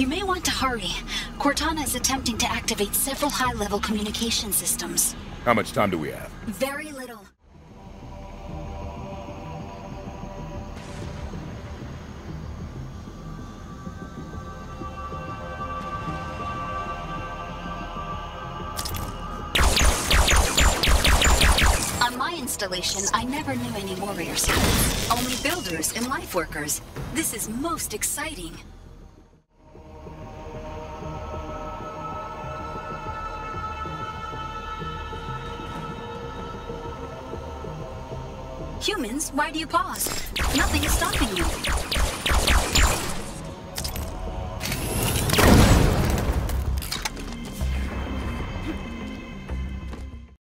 You may want to hurry. Cortana is attempting to activate several high-level communication systems. How much time do we have? Very little. On my installation, I never knew any warriors. Only builders and life workers. This is most exciting. Humans, why do you pause? Nothing is stopping you.